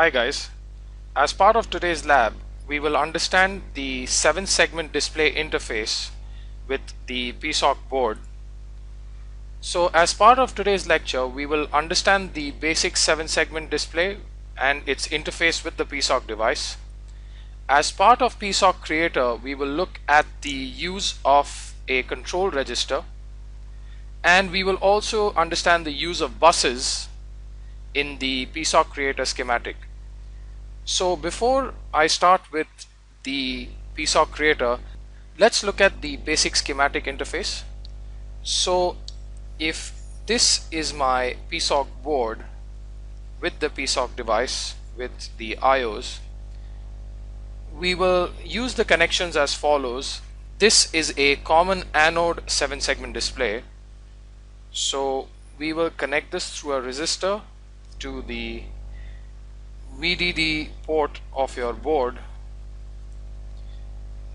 Hi guys. As part of today's lab, we will understand the 7 segment display interface with the PSOC board. So as part of today's lecture, we will understand the basic 7 segment display and its interface with the PSOC device. As part of PSOC Creator, we will look at the use of a control register and we will also understand the use of buses in the PSOC Creator schematic. So before I start with the PSOC Creator, let's look at the basic schematic interface. So if this is my PSOC board with the PSOC device with the IOs, we will use the connections as follows. This is a common anode 7 segment display. So we will connect this through a resistor to the VDD port of your board.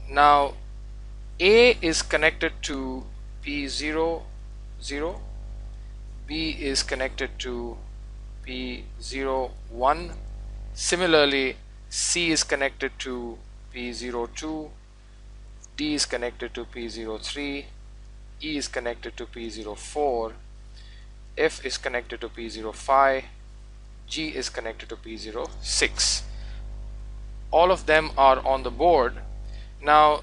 Now A is connected to P0, 0, B is connected to P0, 1. Similarly, C is connected to P02, D is connected to P03, E is connected to P04, F is connected to P05, G is connected to P06. All of them are on the board. Now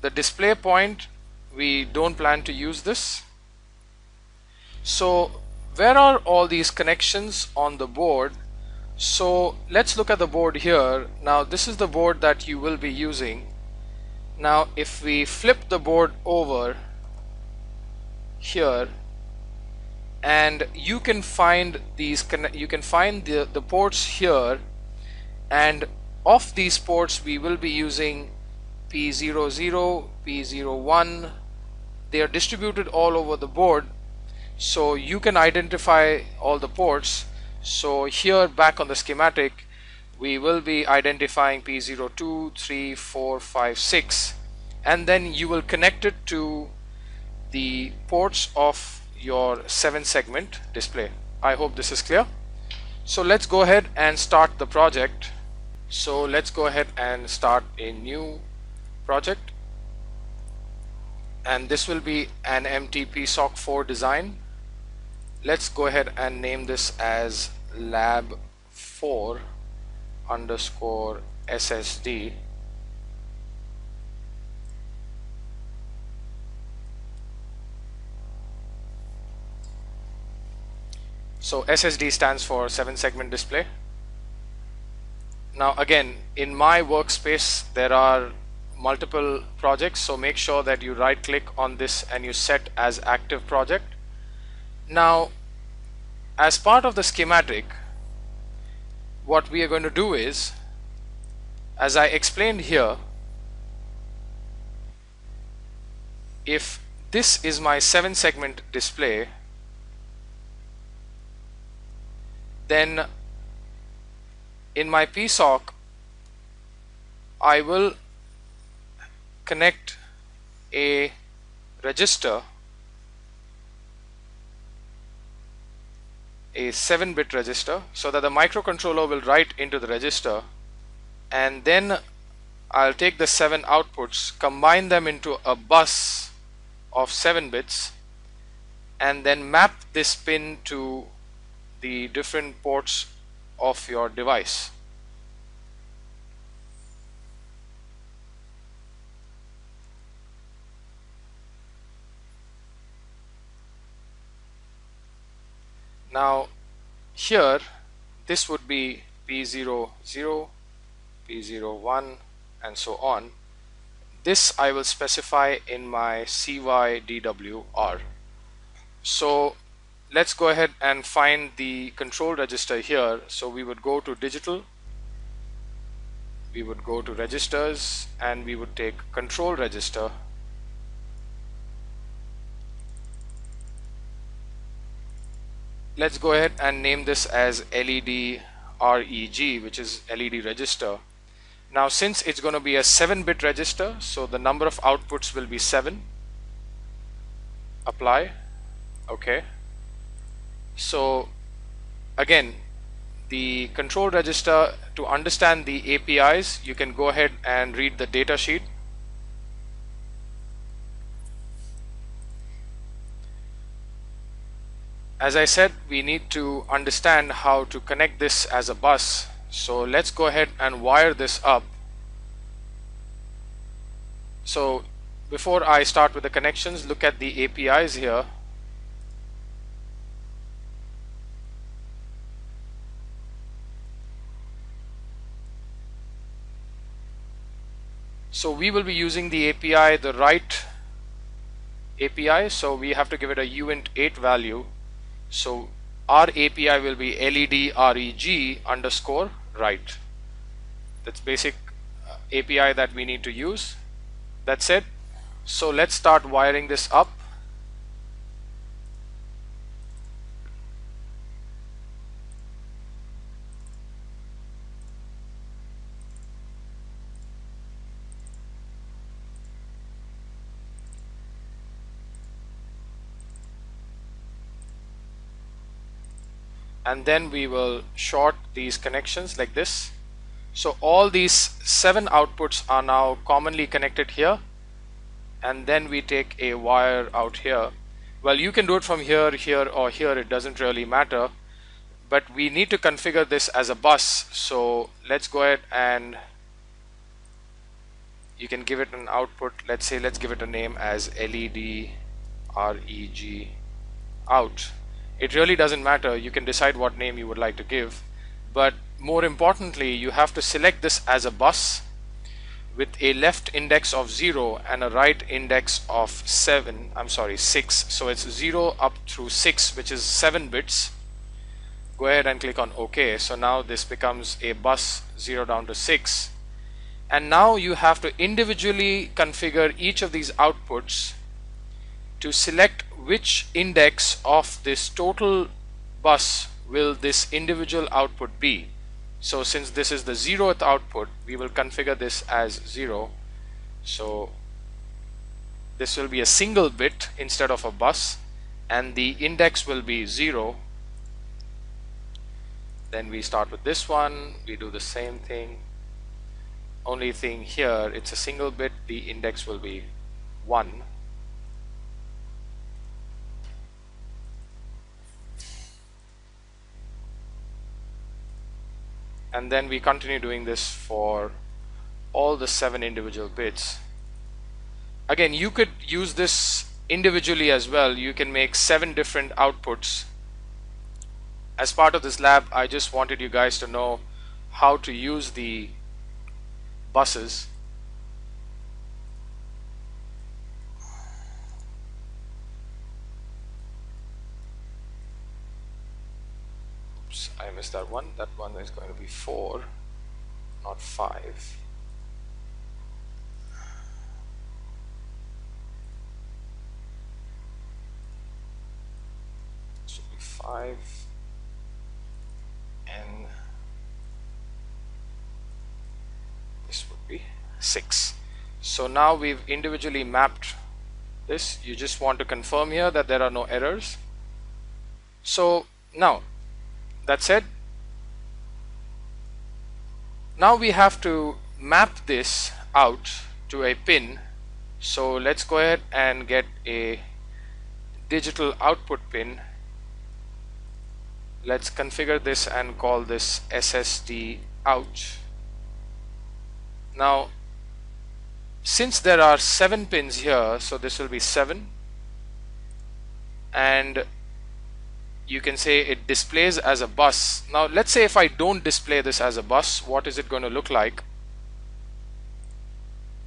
the display point we don't plan to use this. So where are all these connections on the board? So let's look at the board here. Now this is the board that you will be using. Now if we flip the board over here and you can find these you can find the, the ports here. And of these ports we will be using P00, P01 they are distributed all over the board. So you can identify all the ports. So here back on the schematic we will be identifying P02, 3, 4, 5, 6 and then you will connect it to the ports of your 7 segment display. I hope this is clear. So let's go ahead and start the project. So let's go ahead and start a new project and this will be an Empty PSOC 4 design. Let's go ahead and name this as lab 4 underscore SSD So SSD stands for 7 segment display. Now again in my workspace there are multiple projects so make sure that you right click on this and you set as active project. Now as part of the schematic what we are going to do is as I explained here if this is my 7 segment display then in my PSOC I will connect a register a 7 bit register so that the microcontroller will write into the register and then I'll take the 7 outputs combine them into a bus of 7 bits and then map this pin to the different ports of your device. Now here this would be P00, P01 and so on. This I will specify in my CYDWR. So let's go ahead and find the control register here. So we would go to digital we would go to registers and we would take control register. Let's go ahead and name this as LED REG which is LED register. Now since it's going to be a 7 bit register so the number of outputs will be 7 apply. Okay so again the control register to understand the APIs you can go ahead and read the data sheet. As I said we need to understand how to connect this as a bus. So let's go ahead and wire this up. So before I start with the connections look at the APIs here so we will be using the API the write API so we have to give it a uint8 value. So our API will be led reg underscore write that's basic uh, API that we need to use. That's it. So let's start wiring this up and then we will short these connections like this. So all these seven outputs are now commonly connected here and then we take a wire out here. Well you can do it from here here or here it doesn't really matter but we need to configure this as a bus. So let's go ahead and you can give it an output. Let's say let's give it a name as LED REG out it really doesn't matter. You can decide what name you would like to give. But more importantly you have to select this as a bus with a left index of 0 and a right index of 7 I'm sorry 6 so it's 0 up through 6 which is 7 bits. Go ahead and click on OK. So now this becomes a bus 0 down to 6 and now you have to individually configure each of these outputs to select which index of this total bus will this individual output be. So since this is the zeroth output we will configure this as 0 so this will be a single bit instead of a bus and the index will be 0 then we start with this one. We do the same thing. Only thing here it's a single bit. The index will be 1 and then we continue doing this for all the seven individual bits. Again you could use this individually as well. You can make seven different outputs. As part of this lab I just wanted you guys to know how to use the buses oops I missed that one. That one is going to be 4 not 5 should be 5 and this would be 6 so now we've individually mapped this. You just want to confirm here that there are no errors. So now that said now we have to map this out to a pin. So let's go ahead and get a digital output pin. Let's configure this and call this SSD out. Now since there are seven pins here so this will be seven. And you can say it displays as a bus. Now let's say if I don't display this as a bus what is it going to look like?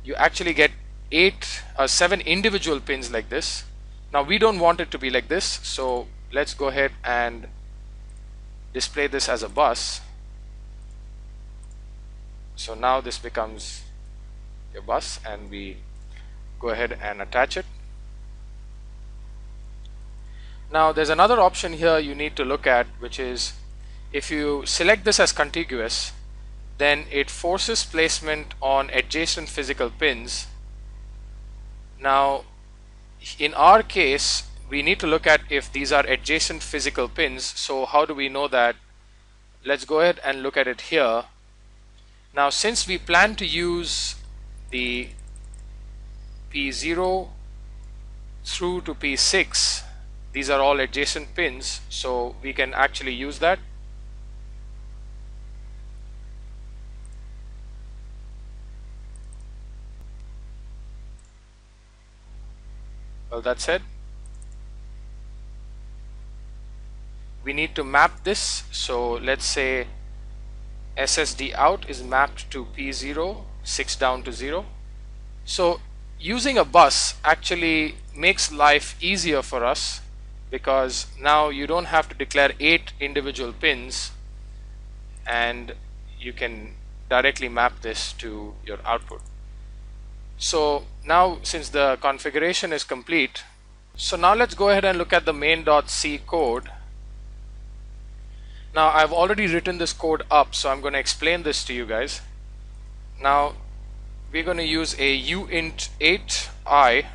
You actually get eight uh, seven individual pins like this. Now we don't want it to be like this so let's go ahead and display this as a bus. So now this becomes a bus and we go ahead and attach it now there's another option here you need to look at which is if you select this as contiguous then it forces placement on adjacent physical pins. Now in our case we need to look at if these are adjacent physical pins. So how do we know that? Let's go ahead and look at it here. Now since we plan to use the P0 through to P6 these are all adjacent pins so we can actually use that. Well that's it we need to map this. So let's say SSD out is mapped to P0 6 down to 0 so using a bus actually makes life easier for us because now you don't have to declare eight individual pins and you can directly map this to your output so now since the configuration is complete so now let's go ahead and look at the main.c code now I've already written this code up so I'm going to explain this to you guys. Now we're going to use a uint8i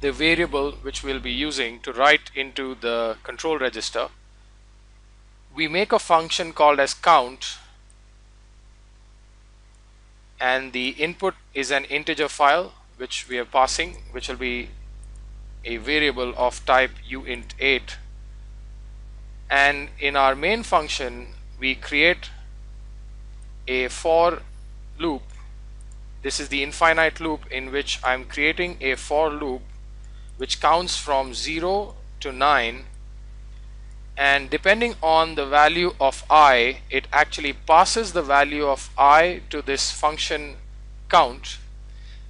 the variable which we'll be using to write into the control register. We make a function called as count and the input is an integer file which we are passing which will be a variable of type uint8 and in our main function we create a for loop this is the infinite loop in which I'm creating a for loop which counts from 0 to 9 and depending on the value of i it actually passes the value of i to this function count.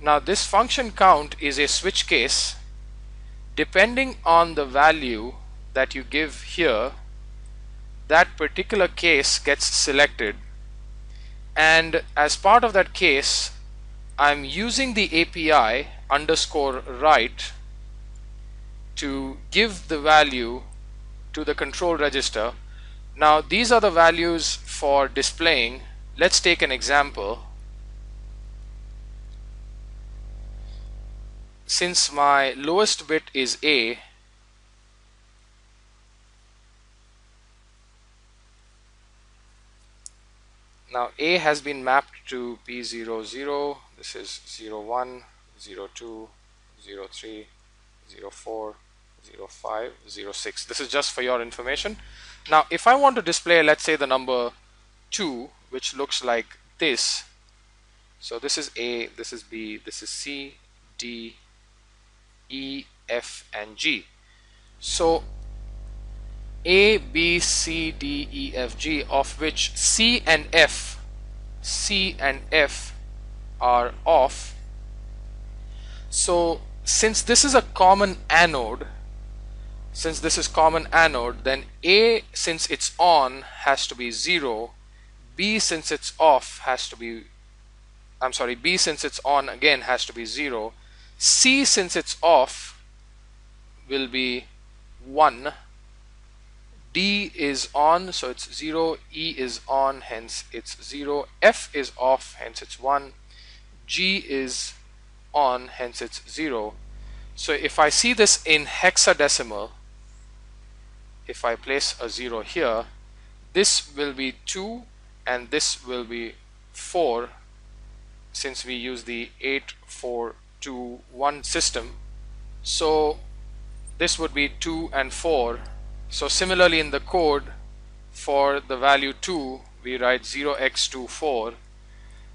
Now this function count is a switch case. Depending on the value that you give here that particular case gets selected. And as part of that case I'm using the API underscore write to give the value to the control register. Now these are the values for displaying. Let's take an example. Since my lowest bit is A now A has been mapped to P00 this is 01 02 03 04 05 06 this is just for your information. Now if I want to display let's say the number 2 which looks like this so this is A this is B this is C D E F and G. So a, B, C, D, E, F, G of which C and F C and F are off. So since this is a common anode since this is common anode then A since it's on has to be 0 B since it's off has to be I'm sorry B since it's on again has to be 0 C since it's off will be 1 D is on so it's 0 E is on hence it's 0 F is off hence it's 1 G is on hence it's 0 so if I see this in hexadecimal if I place a 0 here this will be 2 and this will be 4 since we use the 8421 system. So this would be 2 and 4 so similarly in the code for the value 2 we write 0x24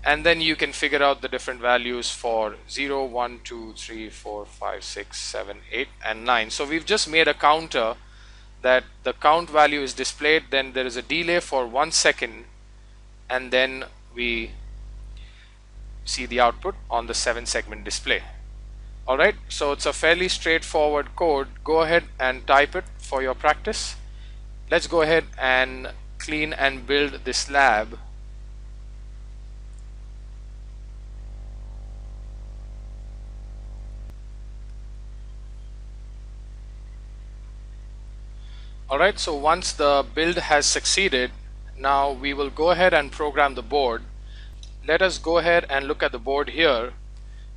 and then you can figure out the different values for 0, 1, 2, 3, 4, 5, 6, 7, 8 and 9. So we've just made a counter that the count value is displayed then there is a delay for one second and then we see the output on the 7 segment display. Alright, so it's a fairly straightforward code. Go ahead and type it for your practice. Let's go ahead and clean and build this lab. Alright, so once the build has succeeded, now we will go ahead and program the board. Let us go ahead and look at the board here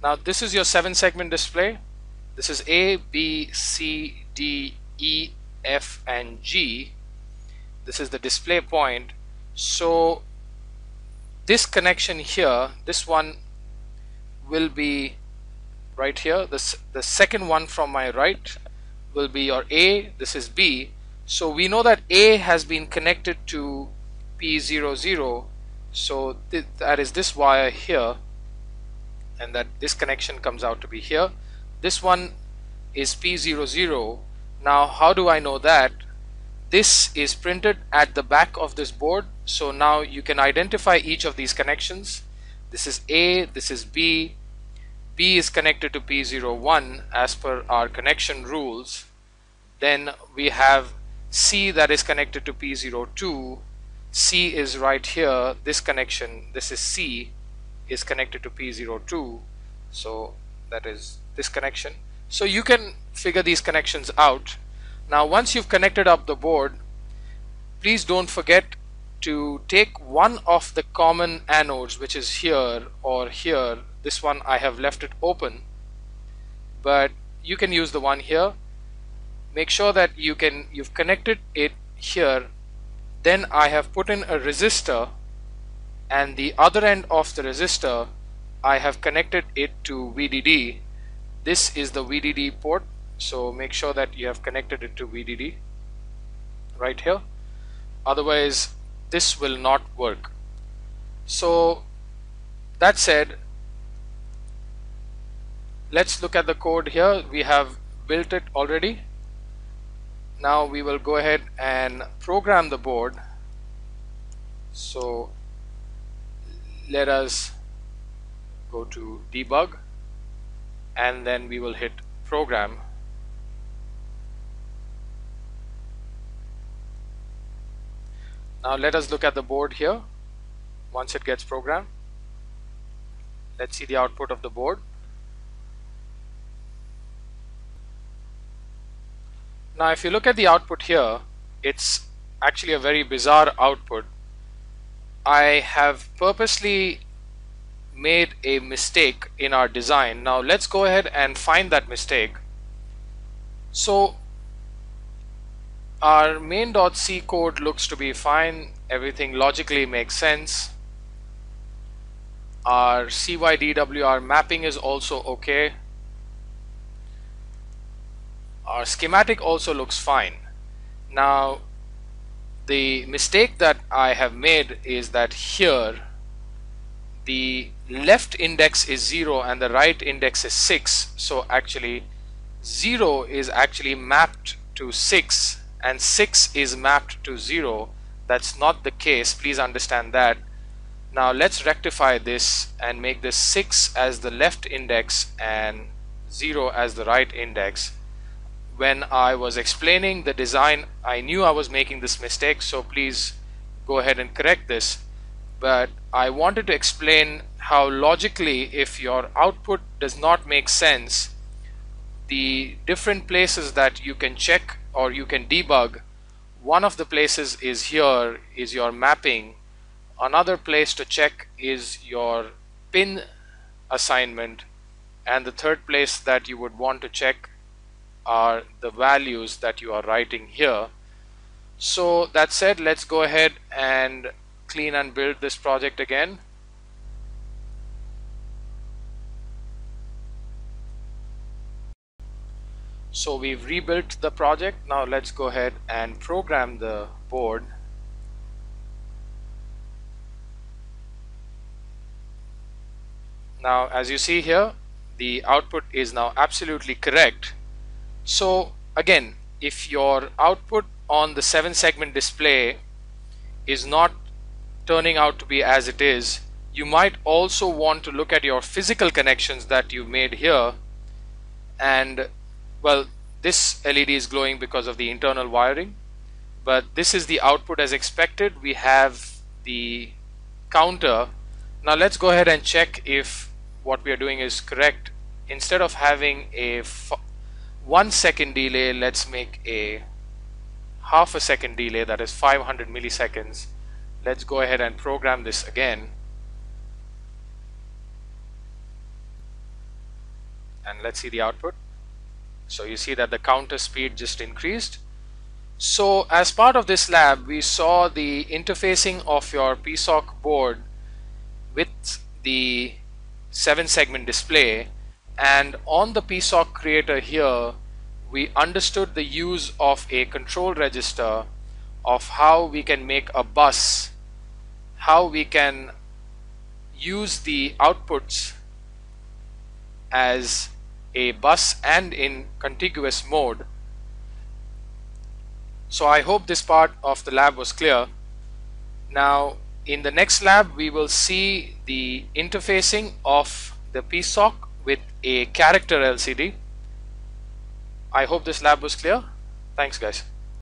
now this is your seven segment display. This is A, B, C, D, E, F and G. This is the display point so this connection here this one will be right here this the second one from my right will be your A this is B so we know that A has been connected to P00 so th that is this wire here and that this connection comes out to be here. This one is P00 now how do I know that? This is printed at the back of this board. So now you can identify each of these connections. This is A this is B. B is connected to P01 as per our connection rules. Then we have C that is connected to P02 C is right here this connection this is C is connected to P02 so that is this connection. So you can figure these connections out. Now once you've connected up the board please don't forget to take one of the common anodes which is here or here. This one I have left it open but you can use the one here make sure that you can you've connected it here then I have put in a resistor and the other end of the resistor I have connected it to VDD this is the VDD port so make sure that you have connected it to VDD right here. Otherwise this will not work. So that said let's look at the code here. We have built it already now we will go ahead and program the board. So let us go to debug and then we will hit program. Now let us look at the board here. Once it gets programmed let's see the output of the board now if you look at the output here it's actually a very bizarre output. I have purposely made a mistake in our design. Now let's go ahead and find that mistake. So our main.c code looks to be fine. Everything logically makes sense. Our CYDWR mapping is also okay our schematic also looks fine. Now the mistake that I have made is that here the left index is 0 and the right index is 6 so actually 0 is actually mapped to 6 and 6 is mapped to 0 that's not the case. Please understand that. Now let's rectify this and make this 6 as the left index and 0 as the right index when I was explaining the design I knew I was making this mistake so please go ahead and correct this. But I wanted to explain how logically if your output does not make sense the different places that you can check or you can debug one of the places is here is your mapping. Another place to check is your pin assignment. And the third place that you would want to check are the values that you are writing here. So that said let's go ahead and clean and build this project again. So we've rebuilt the project. Now let's go ahead and program the board. Now as you see here the output is now absolutely correct so again if your output on the 7 segment display is not turning out to be as it is you might also want to look at your physical connections that you made here. And well this LED is glowing because of the internal wiring but this is the output as expected. We have the counter. Now let's go ahead and check if what we are doing is correct. Instead of having a one second delay let's make a half a second delay that is 500 milliseconds. Let's go ahead and program this again. And let's see the output. So you see that the counter speed just increased. So as part of this lab, we saw the interfacing of your PSOC board with the seven segment display and on the PSOC creator here we understood the use of a control register of how we can make a bus how we can use the outputs as a bus and in contiguous mode. So I hope this part of the lab was clear. Now in the next lab we will see the interfacing of the PSOC a character LCD I hope this lab was clear. Thanks guys